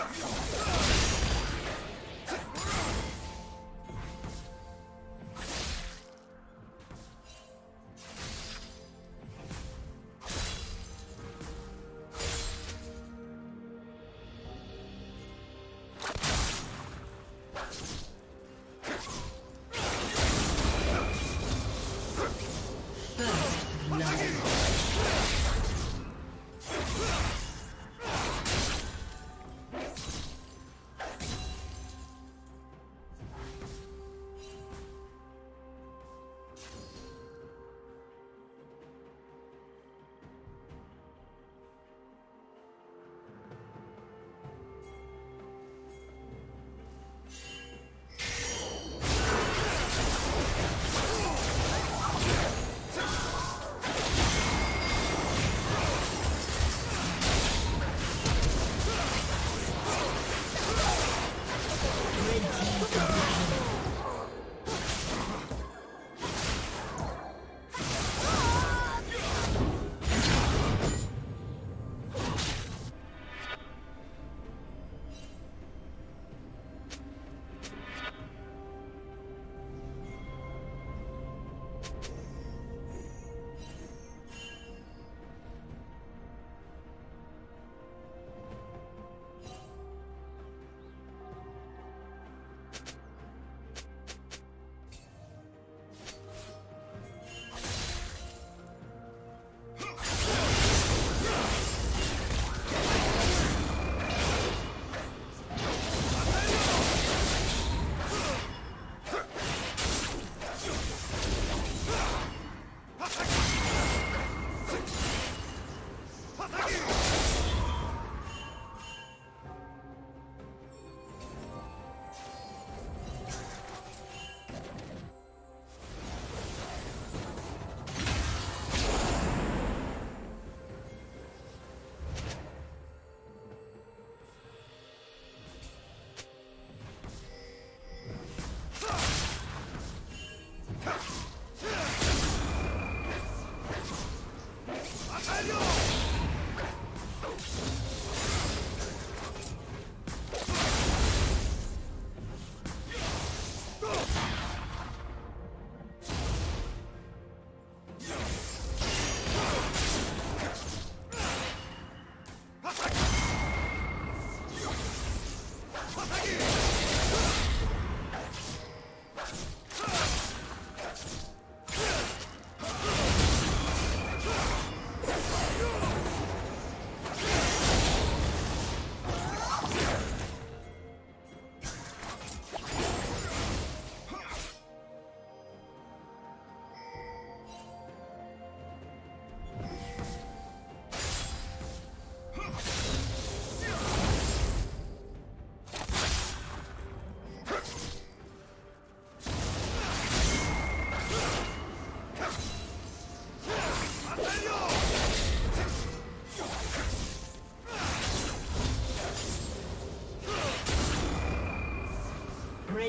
Come on.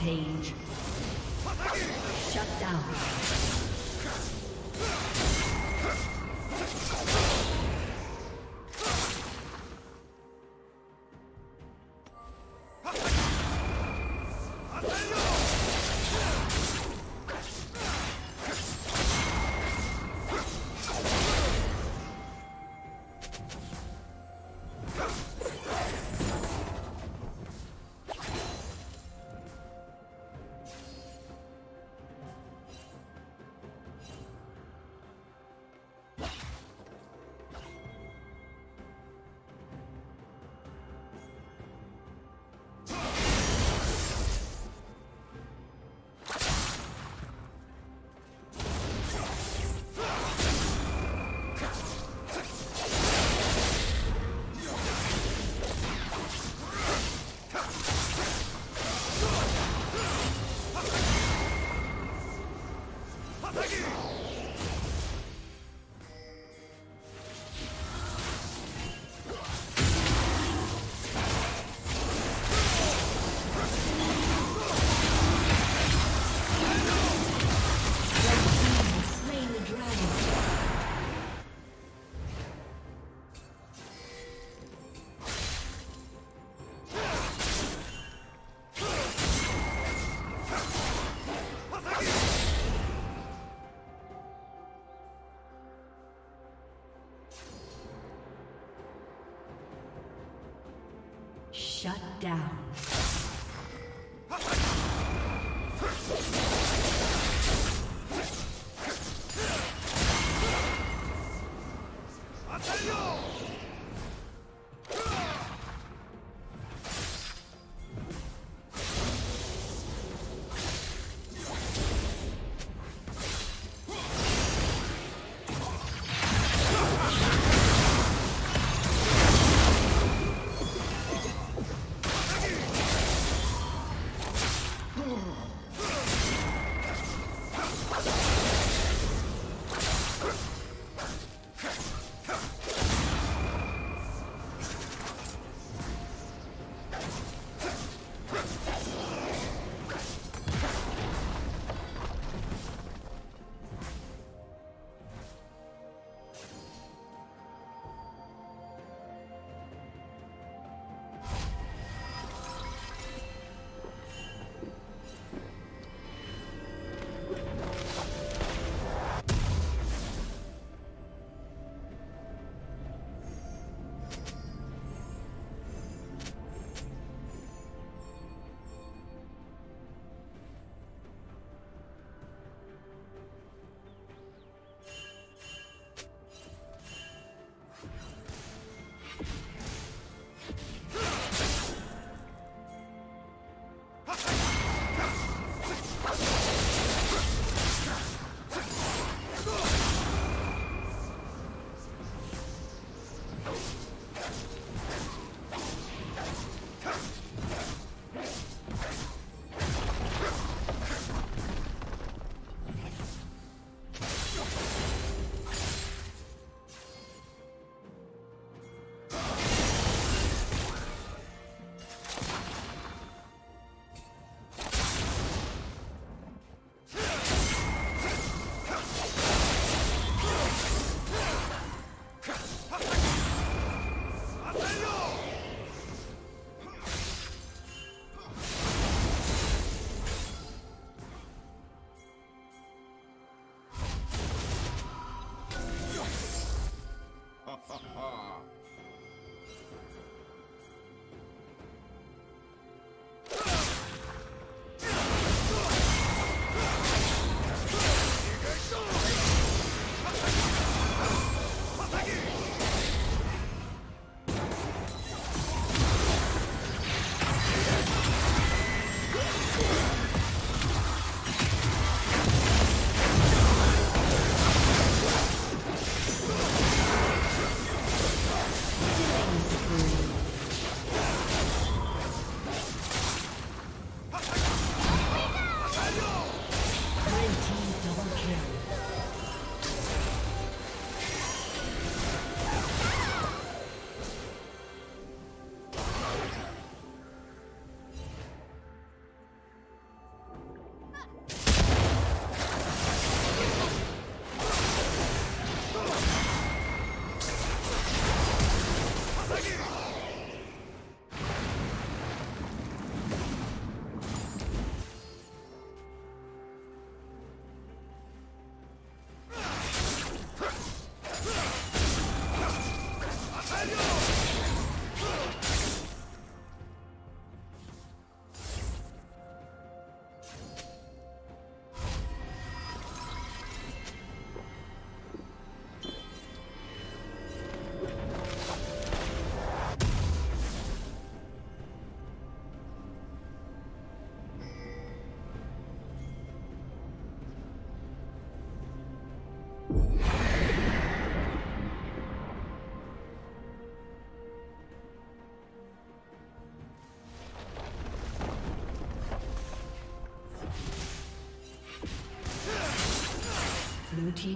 Rampage. Shut down.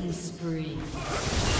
Killing spree.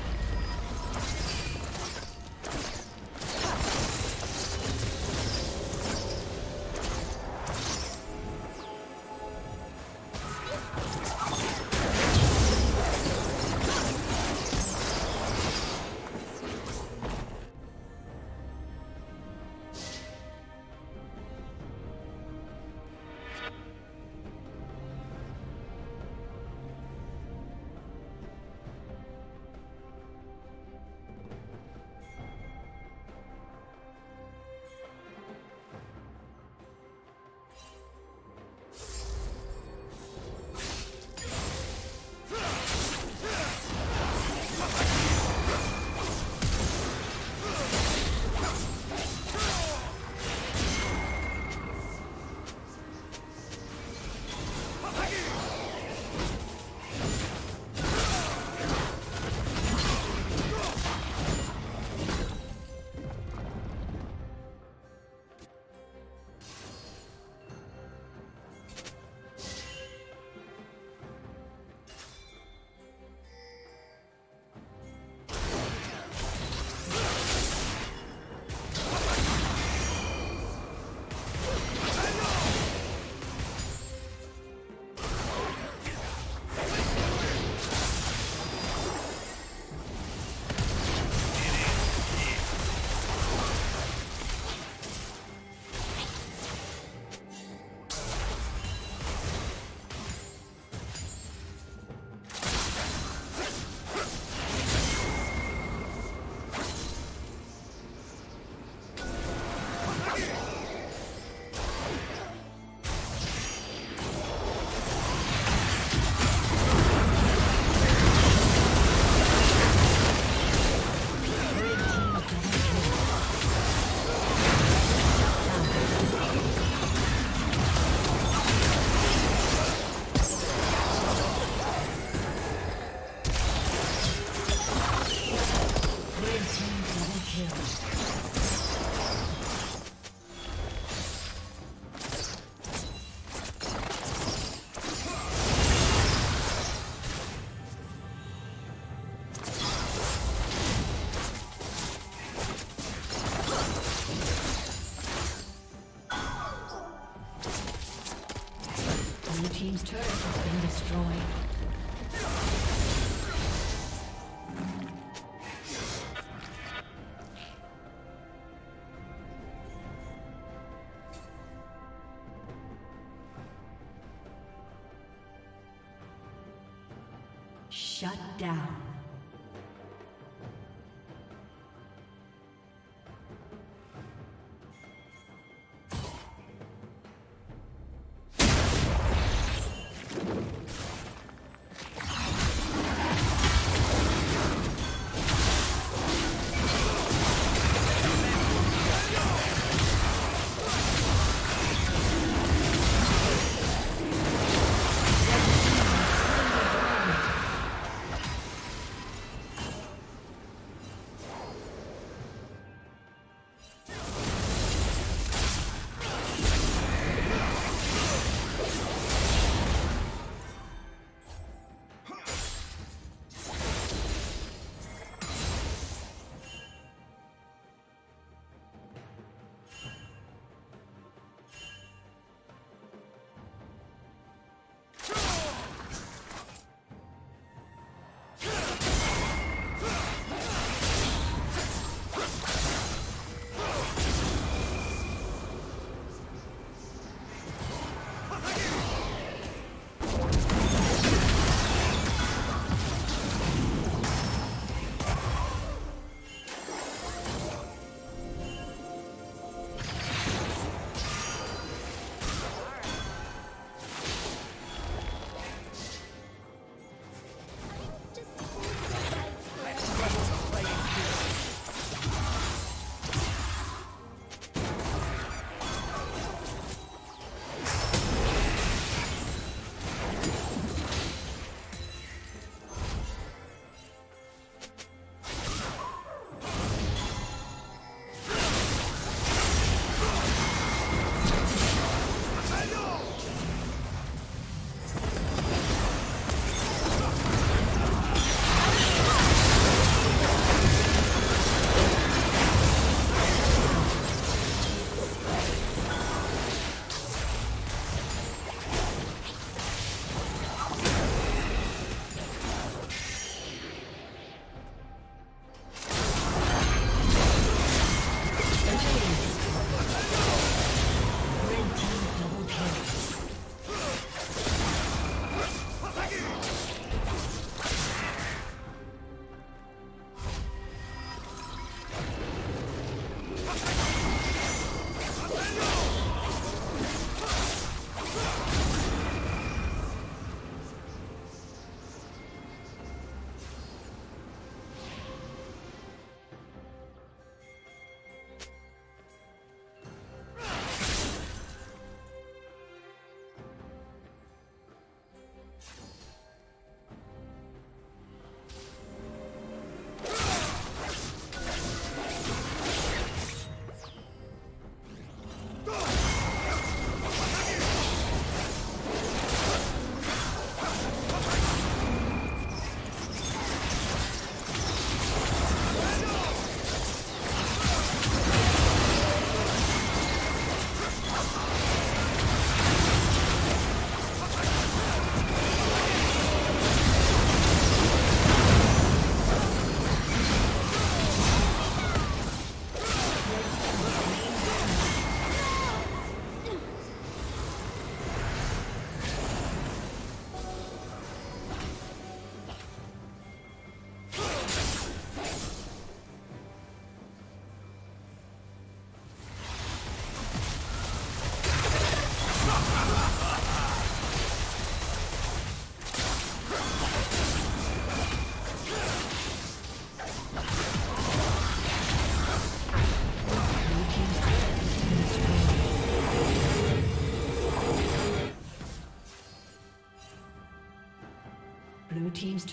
Shut down.